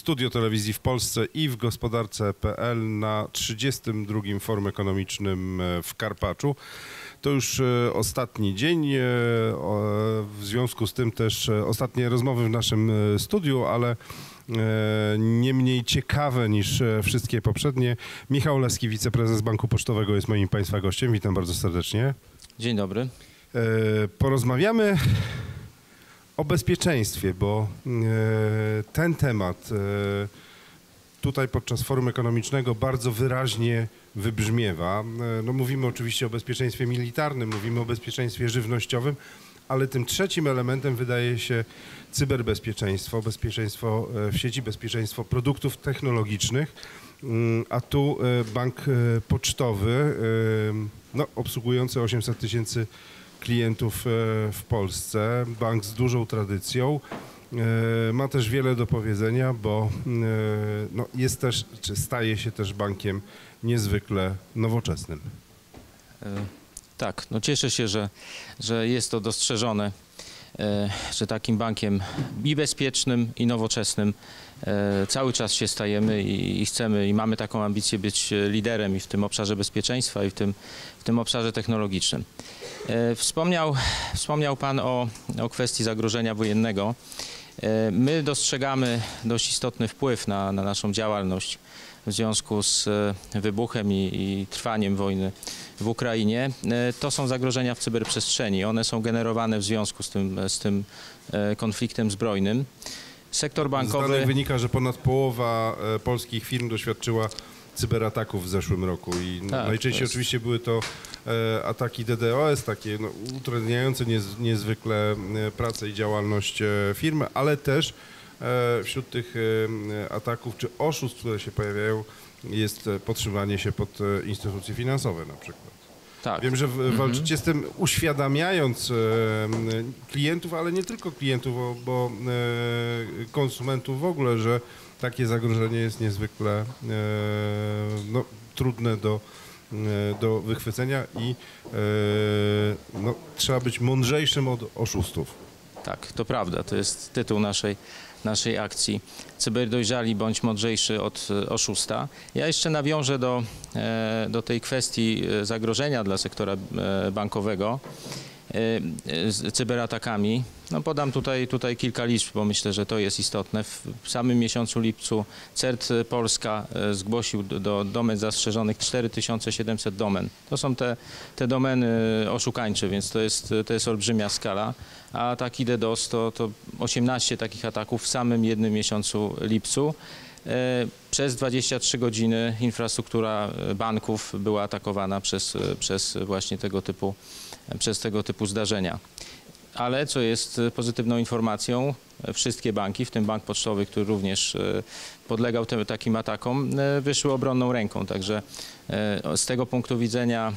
Studio Telewizji w Polsce i w gospodarce.pl na 32. Forum Ekonomicznym e, w Karpaczu. To już e, ostatni dzień, e, w związku z tym też ostatnie rozmowy w naszym studiu, ale nie mniej ciekawe niż wszystkie poprzednie. Michał Leski, wiceprezes Banku Pocztowego jest moim Państwa gościem. Witam bardzo serdecznie. Dzień dobry. Porozmawiamy o bezpieczeństwie, bo e, ten temat e, tutaj podczas forum ekonomicznego bardzo wyraźnie wybrzmiewa. E, no mówimy oczywiście o bezpieczeństwie militarnym, mówimy o bezpieczeństwie żywnościowym, ale tym trzecim elementem wydaje się cyberbezpieczeństwo, bezpieczeństwo w sieci, bezpieczeństwo produktów technologicznych. Mm, a tu bank pocztowy, no, obsługujący 800 tysięcy klientów e, w Polsce, bank z dużą tradycją. E, ma też wiele do powiedzenia, bo e, no, jest też, czy staje się też bankiem niezwykle nowoczesnym. Tak, no cieszę się, że, że jest to dostrzeżone, że takim bankiem i bezpiecznym, i nowoczesnym cały czas się stajemy i, i chcemy i mamy taką ambicję być liderem i w tym obszarze bezpieczeństwa, i w tym, w tym obszarze technologicznym. E, wspomniał, wspomniał Pan o, o kwestii zagrożenia wojennego. E, my dostrzegamy dość istotny wpływ na, na naszą działalność w związku z e, wybuchem i, i, trwaniem wojny w Ukrainie. To są zagrożenia w cyberprzestrzeni. One są generowane w związku z tym, z tym konfliktem zbrojnym. Sektor bankowy... Z wynika, że ponad połowa polskich firm doświadczyła cyberataków w zeszłym roku i tak, najczęściej oczywiście były to e, ataki DDoS, takie no, utrudniające niez, niezwykle e, pracę i działalność e, firmy, ale też e, wśród tych e, ataków czy oszustw, które się pojawiają, jest e, podtrzymanie się pod instytucje finansowe na przykład. Tak. Wiem, że mhm. walczycie z tym uświadamiając klientów, ale nie tylko klientów, bo konsumentów w ogóle, że takie zagrożenie jest niezwykle e, no, trudne do, e, do wychwycenia i e, no, trzeba być mądrzejszym od oszustów. Tak, to prawda. To jest tytuł naszej, naszej akcji. Cyberdojrzali bądź mądrzejszy od oszusta. Ja jeszcze nawiążę do, do tej kwestii zagrożenia dla sektora bankowego. Y, cyberatakami. No podam tutaj, tutaj kilka liczb, bo myślę, że to jest istotne. W samym miesiącu lipcu CERT Polska y, zgłosił do domen zastrzeżonych 4700 domen. To są te, te domeny oszukańcze, więc to jest, to jest olbrzymia skala. A taki DDoS to, to 18 takich ataków w samym jednym miesiącu lipcu. Y, przez 23 godziny infrastruktura banków była atakowana przez, przez właśnie tego typu przez tego typu zdarzenia. Ale co jest pozytywną informacją, wszystkie banki, w tym bank pocztowy, który również e, podlegał tym, takim atakom, e, wyszły obronną ręką. Także e, z tego punktu widzenia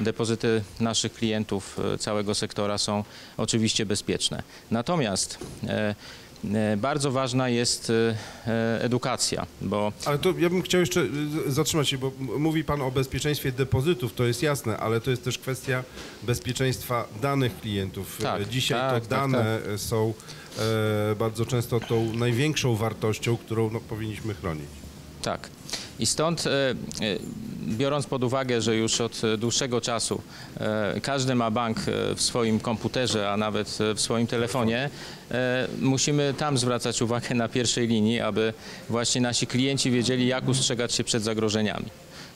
depozyty naszych klientów całego sektora są oczywiście bezpieczne. Natomiast E, bardzo ważna jest e, e, edukacja, bo... Ale to ja bym chciał jeszcze zatrzymać się, bo mówi Pan o bezpieczeństwie depozytów, to jest jasne, ale to jest też kwestia bezpieczeństwa danych klientów. Tak, Dzisiaj tak, to tak, dane tak, są bardzo często tą największą wartością, którą no, powinniśmy chronić. Tak. I stąd, e, e, biorąc pod uwagę, że już od dłuższego czasu e, każdy ma bank w swoim komputerze, a nawet w swoim telefonie, musimy tam zwracać uwagę na pierwszej linii, aby właśnie nasi klienci wiedzieli, jak ustrzegać się przed zagrożeniami.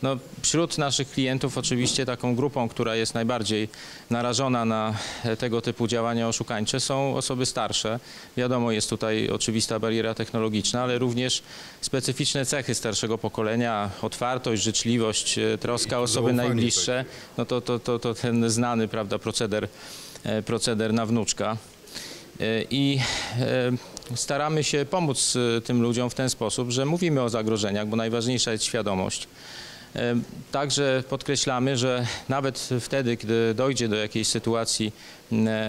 No, wśród naszych klientów oczywiście taką grupą, która jest najbardziej narażona na tego typu działania oszukańcze są osoby starsze. Wiadomo, jest tutaj oczywista bariera technologiczna, ale również specyficzne cechy starszego pokolenia, otwartość, życzliwość, e, troska o osoby najbliższe, no to, to, to, to ten znany prawda, proceder, e, proceder na wnuczka. E, I staramy się pomóc tym ludziom w ten sposób, że mówimy o zagrożeniach, bo najważniejsza jest świadomość. Także podkreślamy, że nawet wtedy, gdy dojdzie do jakiejś sytuacji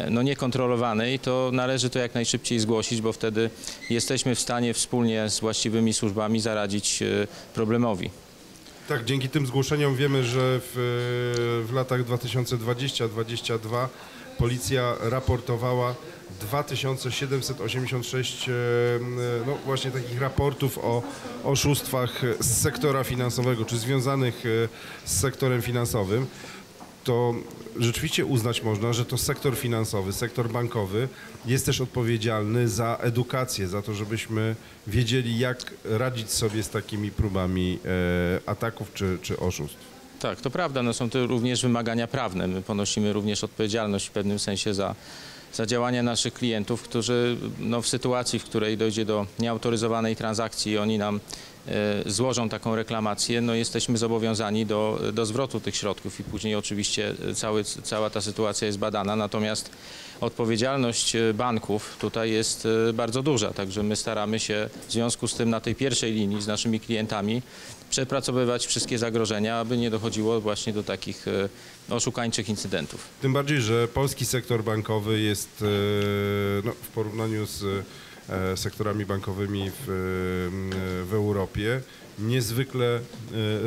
no, niekontrolowanej, to należy to jak najszybciej zgłosić, bo wtedy jesteśmy w stanie wspólnie z właściwymi służbami zaradzić e, problemowi. Tak, dzięki tym zgłoszeniom wiemy, że w, w latach 2020-2022 policja raportowała 2786 e, no właśnie takich raportów o oszustwach z sektora finansowego, czy związanych e, z sektorem finansowym, to rzeczywiście uznać można, że to sektor finansowy, sektor bankowy jest też odpowiedzialny za edukację, za to, żebyśmy wiedzieli, jak radzić sobie z takimi próbami e, ataków czy, czy oszustw. Tak, to prawda. No są to również wymagania prawne. My ponosimy również odpowiedzialność w pewnym sensie za za działania naszych klientów, którzy no, w sytuacji, w której dojdzie do nieautoryzowanej transakcji, oni nam złożą taką reklamację, no jesteśmy zobowiązani do, do zwrotu tych środków i później oczywiście cały, cała ta sytuacja jest badana, natomiast odpowiedzialność e, banków tutaj jest e, bardzo duża, także my staramy się w związku z tym na tej pierwszej linii z naszymi klientami przepracowywać wszystkie zagrożenia, aby nie dochodziło właśnie do takich e, oszukańczych incydentów. Tym bardziej, że polski sektor bankowy jest no, w porównaniu z sektorami bankowymi w, w Europie niezwykle e,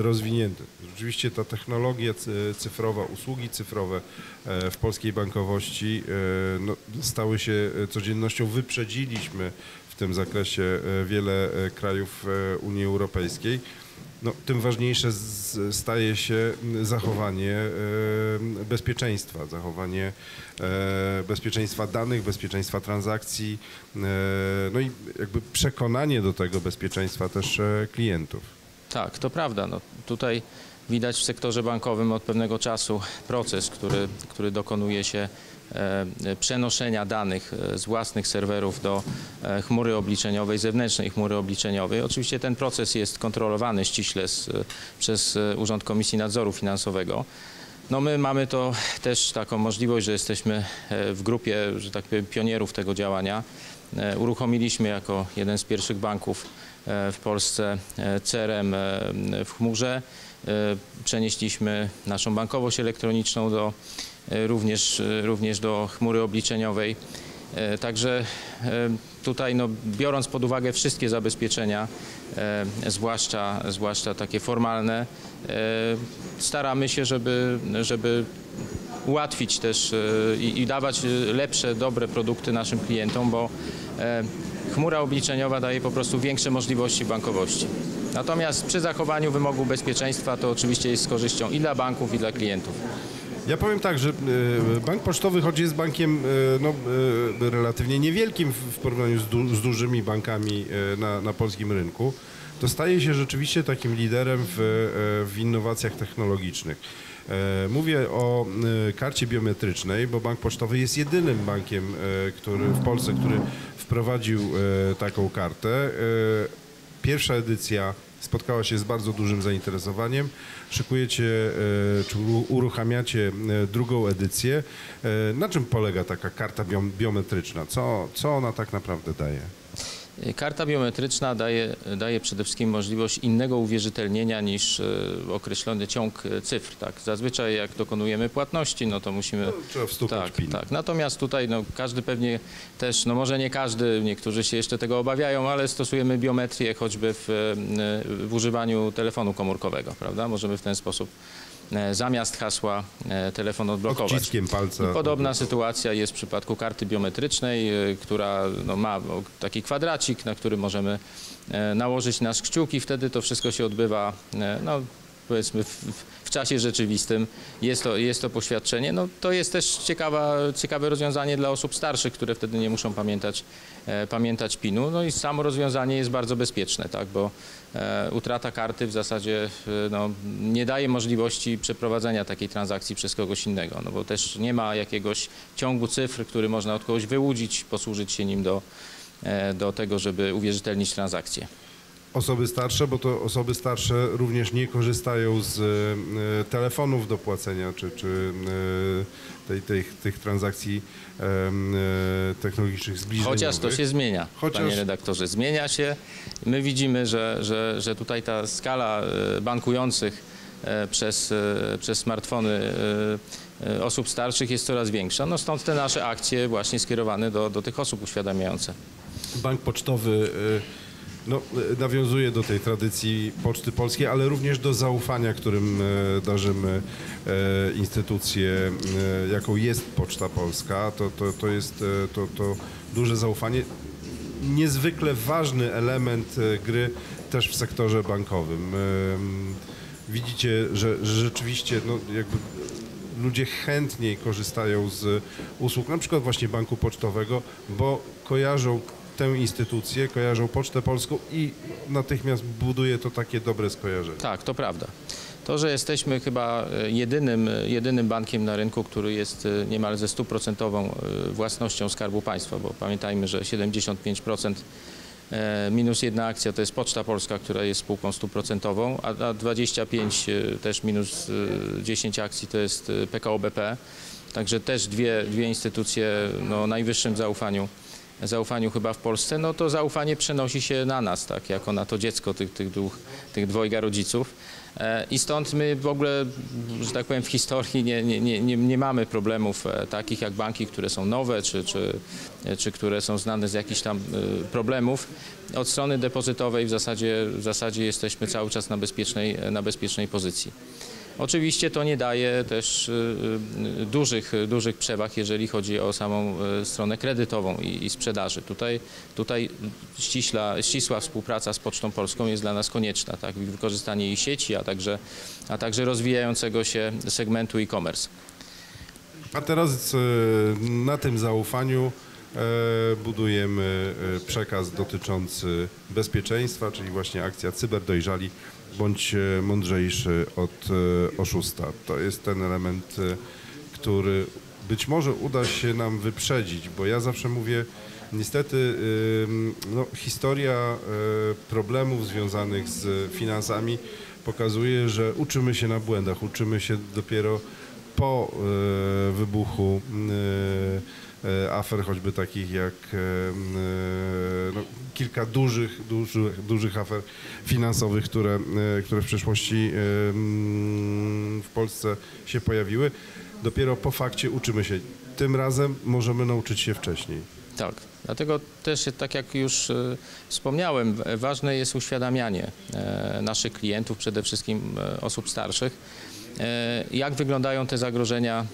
rozwinięty. Rzeczywiście ta technologia cyfrowa, usługi cyfrowe e, w polskiej bankowości e, no, stały się codziennością. Wyprzedziliśmy w tym zakresie wiele krajów Unii Europejskiej. No, tym ważniejsze staje się zachowanie bezpieczeństwa, zachowanie bezpieczeństwa danych, bezpieczeństwa transakcji, no i jakby przekonanie do tego bezpieczeństwa też klientów. Tak, to prawda. No, tutaj widać w sektorze bankowym od pewnego czasu proces, który, który dokonuje się E, przenoszenia danych e, z własnych serwerów do e, chmury obliczeniowej, zewnętrznej chmury obliczeniowej. Oczywiście ten proces jest kontrolowany ściśle z, przez Urząd Komisji Nadzoru Finansowego. No my mamy to też taką możliwość, że jesteśmy w grupie, że tak powiem, pionierów tego działania. Uruchomiliśmy jako jeden z pierwszych banków w Polsce CRM w chmurze. Przenieśliśmy naszą bankowość elektroniczną do E, również, e, również do chmury obliczeniowej. E, także tutaj no, biorąc pod uwagę wszystkie zabezpieczenia, zwłaszcza, zwłaszcza takie formalne, staramy się, żeby, żeby ułatwić też i, i dawać lepsze, dobre produkty naszym klientom, bo chmura obliczeniowa daje po prostu większe możliwości bankowości. Natomiast przy zachowaniu wymogu bezpieczeństwa to oczywiście jest z korzyścią i dla banków, i dla klientów. Ja powiem tak, że e, bank pocztowy, choć jest bankiem e, no, e, relatywnie niewielkim w porównaniu z, du z dużymi bankami na, na, polskim rynku, to staje się rzeczywiście takim liderem w, w innowacjach technologicznych. Mówię o karcie biometrycznej, bo Bank Pocztowy jest jedynym bankiem który, w Polsce, który wprowadził taką kartę. Pierwsza edycja spotkała się z bardzo dużym zainteresowaniem. Szykujecie e, czy uruchamiacie e, drugą edycję. E, na czym polega taka karta biometryczna? Co, co ona tak naprawdę daje? Karta biometryczna daje, daje przede wszystkim możliwość innego uwierzytelnienia niż e, określony ciąg e, cyfr. Tak? Zazwyczaj jak dokonujemy płatności, no to musimy... No, trzeba wstukać tak, PIN. tak. Natomiast tutaj no, każdy pewnie też, no może nie każdy, niektórzy się jeszcze tego obawiają, ale stosujemy biometrię choćby w, w używaniu telefonu komórkowego, prawda? Możemy w ten sposób zamiast hasła e, telefon odblokować. Odciskiem palca. I podobna sytuacja jest w przypadku karty biometrycznej, e, która no, ma taki kwadracik, na który możemy nałożyć nasz kciuk i wtedy to wszystko się odbywa no, powiedzmy w, w, czasie rzeczywistym. Jest to, jest to poświadczenie. No, to jest też ciekawa, ciekawe rozwiązanie dla osób starszych, które wtedy nie muszą pamiętać, e, pamiętać PIN-u. No i samo rozwiązanie jest bardzo bezpieczne, tak, bo e, utrata karty w zasadzie e, no, nie daje możliwości przeprowadzenia takiej transakcji przez kogoś innego, no bo też nie ma jakiegoś ciągu cyfr, który można od kogoś wyłudzić, posłużyć się nim do, e, do tego, żeby uwierzytelnić transakcję osoby starsze, bo to osoby starsze również nie korzystają z e, telefonów do płacenia, czy, czy e, tej, tej, tych transakcji e, technologicznych zbliżeniowych. Chociaż to się zmienia, Chociaż... panie redaktorze. Zmienia się. My widzimy, że, że, że tutaj ta skala bankujących przez, przez smartfony osób starszych jest coraz większa. No stąd te nasze akcje właśnie skierowane do, do tych osób uświadamiające. Bank pocztowy no, e, nawiązuje do tej tradycji Poczty Polskiej, ale również do zaufania, którym e, darzymy e, instytucję, jaką jest Poczta Polska. To, to, to jest to, to duże zaufanie. Niezwykle ważny element gry też w sektorze bankowym. Widzicie, że, że rzeczywiście no, jakby ludzie chętniej korzystają z usług, na przykład właśnie banku pocztowego, bo kojarzą tę instytucję, kojarzą Pocztę Polską i natychmiast buduje to takie dobre skojarzenie. Tak, to prawda. To, że jesteśmy chyba e, jedynym, e, jedynym bankiem na rynku, który jest e, niemal ze stuprocentową własnością Skarbu Państwa, bo pamiętajmy, że 75% minus jedna akcja to jest Poczta Polska, która jest spółką stuprocentową, a 25 też minus 10 akcji to jest PKO BP. Także też dwie, dwie instytucje no, o najwyższym zaufaniu zaufaniu chyba w Polsce, no to zaufanie przenosi się na nas, tak, jako na to dziecko tych, tych, dwóch, tych dwojga rodziców. E, I stąd my w ogóle, że tak powiem, w historii nie, nie, nie, nie mamy problemów e, takich jak banki, które są nowe, czy, czy, czy które są znane z jakichś tam e, problemów. Od strony depozytowej w zasadzie, w zasadzie jesteśmy cały czas na bezpiecznej, na bezpiecznej pozycji. Oczywiście to nie daje też y, y, dużych, dużych przewag, jeżeli chodzi o samą y, stronę kredytową i, i sprzedaży. Tutaj, tutaj ściśla, ścisła współpraca z Pocztą Polską jest dla nas konieczna, tak? wykorzystanie jej sieci, a także, a także rozwijającego się segmentu e-commerce. A teraz na tym zaufaniu budujemy przekaz dotyczący bezpieczeństwa, czyli właśnie akcja Cyberdojrzali bądź e, mądrzejszy od e, oszusta. To jest ten element, e, który być może uda się nam wyprzedzić, bo ja zawsze mówię, niestety no, historia problemów związanych z finansami pokazuje, że uczymy się na błędach, uczymy się dopiero po wybuchu E, afer, choćby takich jak e, e, no, kilka dużych, dużych, dużych afer finansowych, które, które w przeszłości w Polsce się pojawiły. Dopiero po fakcie uczymy się. Tym razem możemy nauczyć się wcześniej. Tak, dlatego też, tak jak już wspomniałem, ważne jest uświadamianie naszych klientów, przede wszystkim osób starszych, E, jak wyglądają te zagrożenia e,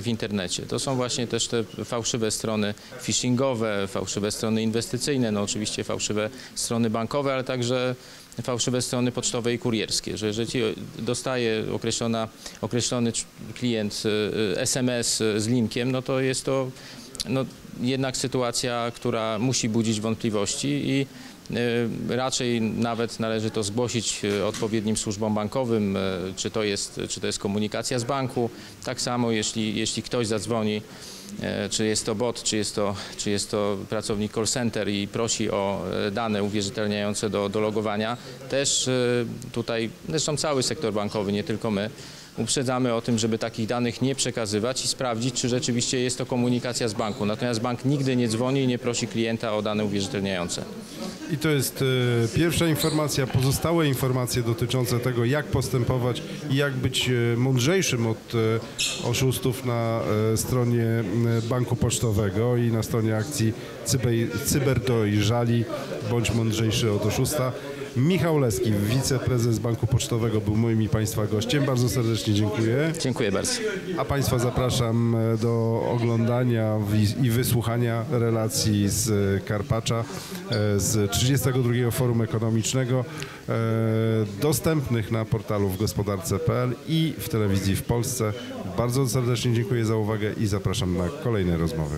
w internecie. To są właśnie też te fałszywe strony phishingowe, fałszywe strony inwestycyjne, no oczywiście fałszywe strony bankowe, ale także fałszywe strony pocztowe i kurierskie, że jeżeli dostaje określona, określony klient SMS e, z linkiem, no to jest to no, jednak sytuacja, która musi budzić wątpliwości i E, raczej nawet należy to zgłosić e, odpowiednim służbom bankowym, e, czy to jest, czy to jest komunikacja z banku. Tak samo, jeśli, jeśli ktoś zadzwoni, czy jest to bot, czy jest to, czy jest to pracownik call center i prosi o dane uwierzytelniające do, do logowania, też tutaj, zresztą cały sektor bankowy, nie tylko my, uprzedzamy o tym, żeby takich danych nie przekazywać i sprawdzić, czy rzeczywiście jest to komunikacja z banku. Natomiast bank nigdy nie dzwoni i nie prosi klienta o dane uwierzytelniające. I to jest e, pierwsza informacja. Pozostałe informacje dotyczące tego, jak postępować i jak być e, mądrzejszym od e, oszustów na stronie Banku Pocztowego i na stronie akcji Cyber, Cyberdojrzali, bądź mądrzejszy od oszusta. Michał Leski, wiceprezes Banku Pocztowego, był moim i Państwa gościem. Bardzo serdecznie dziękuję. Dziękuję bardzo. A Państwa zapraszam e, do oglądania i wysłuchania relacji z Karpacza e, z 32 Forum Ekonomicznego, e, dostępnych na portalu w gospodarce.pl i w telewizji w Polsce. Bardzo serdecznie dziękuję za uwagę i zapraszam na kolejne rozmowy.